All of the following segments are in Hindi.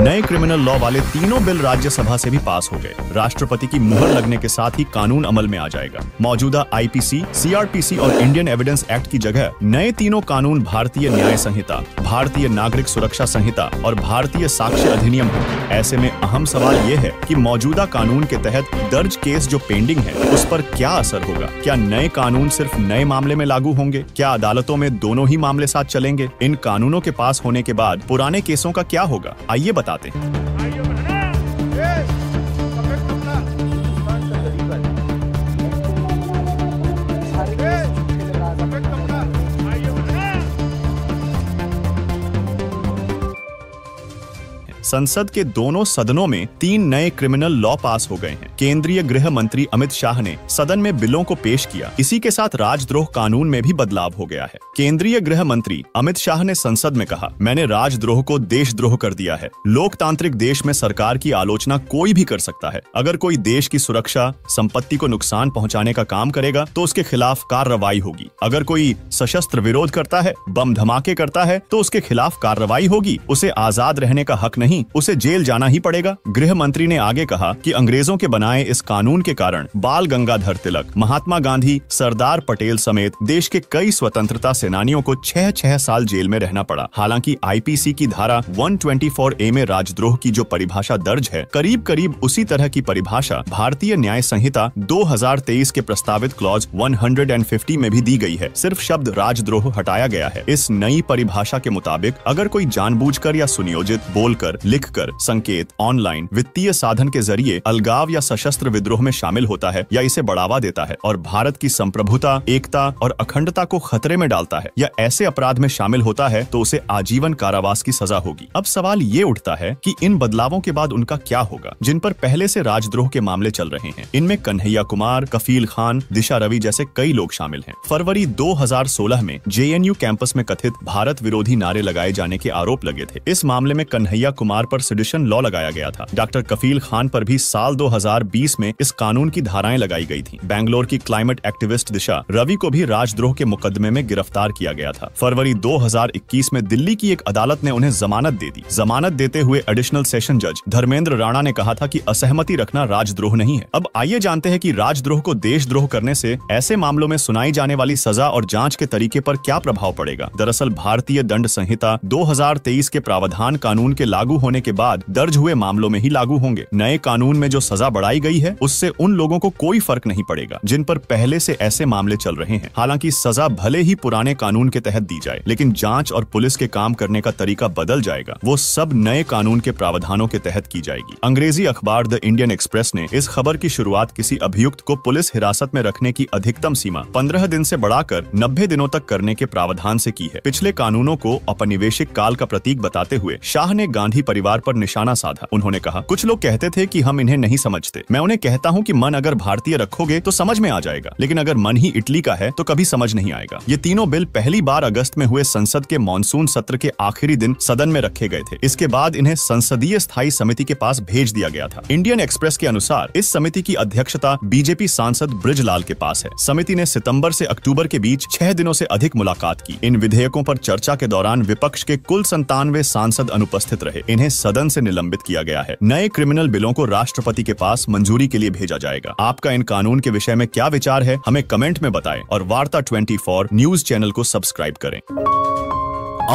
नए क्रिमिनल लॉ वाले तीनों बिल राज्यसभा से भी पास हो गए। राष्ट्रपति की मुहर लगने के साथ ही कानून अमल में आ जाएगा। मौजूदा आईपीसी, सीआरपीसी और इंडियन एविडेंस एक्ट की जगह नए तीनों कानून भारतीय न्याय संहिता भारतीय नागरिक सुरक्षा संहिता और भारतीय साक्ष्य अधिनियम ऐसे में अहम सवाल ये है कि मौजूदा कानून के तहत दर्ज केस जो पेंडिंग है उस पर क्या असर होगा? क्या नए कानून सिर्फ़ नए मामले में लागू होंगे? क्या अदालतों में दोनों ही मामले साथ चलेंगे? इन कानूनों के पास होने के बाद पुराने केसों का क्या होगा? आइए बताते हैं। संसद के दोनों सदनों में तीन नए क्रिमिनल लॉ पास हो गए हैं। केंद्रीय गृह मंत्री अमित शाह ने सदन में बिलों को पेश किया। इसी के साथ राजद्रोह कानून में भी बदलाव हो गया है। केंद्रीय गृह मंत्री अमित शाह ने संसद में कहा, मैंने राजद्रोह को देशद्रोह कर दिया है। लोकतांत्रिक देश में सरकार की आलोचना कोई भी कर सकता है। अगर कोई देश की सुरक्षा, संपत्ति को नुकसान पहुँचाने का काम करेगा तो उसके खिलाफ कार्रवाई होगी। अगर कोई सशस्त्र विरोध करता है, बम धमाके करता है तो उसके खिलाफ कार्रवाई होगी। उसे आज़ाद रहने का हक नहीं उसे जेल जाना ही पड़ेगा। गृह मंत्री ने आगे कहा कि अंग्रेज़ों के बनाए इस कानून के कारण बाल गंगाधर तिलक, महात्मा गांधी, सरदार पटेल समेत देश के कई स्वतंत्रता सेनानियों को छह छह साल जेल में रहना पड़ा। हालाँकि आईपीसी की धारा 124 ए में राजद्रोह की जो परिभाषा दर्ज है करीब करीब उसी तरह की परिभाषा भारतीय न्याय संहिता 2023 के प्रस्तावित क्लॉज 150 में भी दी गई है। सिर्फ़ शब्द राजद्रोह हटाया गया है। इस नई परिभाषा के मुताबिक अगर कोई जानबूझकर या सुनियोजित बोलकर लिखकर संकेत ऑनलाइन वित्तीय साधन के ज़रिए अलगाव या सशस्त्र विद्रोह में शामिल होता है या इसे बढ़ावा देता है और भारत की संप्रभुता, एकता और अखंडता को खतरे में डालता है या ऐसे अपराध में शामिल होता है तो उसे आजीवन कारावास की सजा होगी। अब सवाल ये उठता है कि इन बदलावों के बाद उनका क्या होगा, जिन पर पहले से राजद्रोह के मामले चल रहे हैं। इनमें कन्हैया कुमार, कफील खान, दिशा रवि जैसे कई लोग शामिल हैं। फरवरी 2016 में जेएनयू कैंपस में कथित भारत विरोधी नारे लगाए जाने के आरोप लगे थे। इस मामले में कन्हैया कुमार पर सिडिशन लॉ लगाया गया था। डॉक्टर कफील खान पर भी साल 2020 में इस कानून की धाराएँ लगाई गई थी। बैंगलोर की क्लाइमेट एक्टिविस्ट दिशा रवि को भी राजद्रोह के मुकदमे में गिरफ़्तार किया गया था। फरवरी 2021 में दिल्ली की एक अदालत ने उन्हें जमानत दे दी। जमानत देते हुए एडिशनल सेशन जज धर्मेंद्र राणा ने कहा था की असहमति रखना राजद्रोह नहीं है। अब आइए जानते हैं की राजद्रोह को देशद्रोह करने ऐसी ऐसे मामलों में सुनाई जाने वाली सजा और जाँच के तरीके आरोप क्या प्रभाव पड़ेगा? दरअसल भारतीय दंड संहिता 2023 के प्रावधान कानून के लागू होने के बाद दर्ज हुए मामलों में ही लागू होंगे। नए कानून में जो सजा बढ़ाई गई है, उससे उन लोगों को कोई फ़र्क नहीं पड़ेगा, जिन पर पहले से ऐसे मामले चल रहे हैं। हालाँकि सजा भले ही पुराने कानून के तहत दी जाए, लेकिन जाँच और पुलिस के काम करने का तरीका बदल जाएगा। वो सब नए कानून के प्रावधानों के तहत की जाएगी। अंग्रेज़ी अखबार द इंडियन एक्सप्रेस ने इस खबर की शुरुआत किसी अभियुक्त को पुलिस हिरासत में रखने की अधिकतम सीमा पंद्रह दिन से बढ़ाकर नब्बे दिनों तक करने के प्रावधान से की है। पिछले कानूनों को औपनिवेशिक काल का प्रतीक बताते हुए शाह ने गांधी परिवार पर निशाना साधा। उन्होंने कहा, कुछ लोग कहते थे कि हम इन्हें नहीं समझते। मैं उन्हें कहता हूँ कि मन अगर भारतीय रखोगे तो समझ में आ जाएगा, लेकिन अगर मन ही इटली का है तो कभी समझ नहीं आएगा। ये तीनों बिल पहली बार अगस्त में हुए संसद के मानसून सत्र के आखिरी दिन सदन में रखे गए थे। इसके बाद इन्हें संसदीय स्थायी समिति के पास भेज दिया गया था। इंडियन एक्सप्रेस के अनुसार, इस समिति की अध्यक्षता बीजेपी सांसद ब्रिजलाल के पास है। समिति ने सितंबर से अक्टूबर के बीच छह दिनों से अधिक मुलाकात की। इन विधेयकों पर चर्चा के दौरान विपक्ष के कुल संतानवे सांसद अनुपस्थित रहे। इन्हें सदन से निलंबित किया गया है। नए क्रिमिनल बिलों को राष्ट्रपति के पास मंजूरी के लिए भेजा जाएगा। आपका इन कानून के विषय में क्या विचार है, हमें कमेंट में बताएँ और वार्ता 24 न्यूज़ चैनल को सब्सक्राइब करें।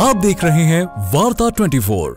आप देख रहे हैं वार्ता 24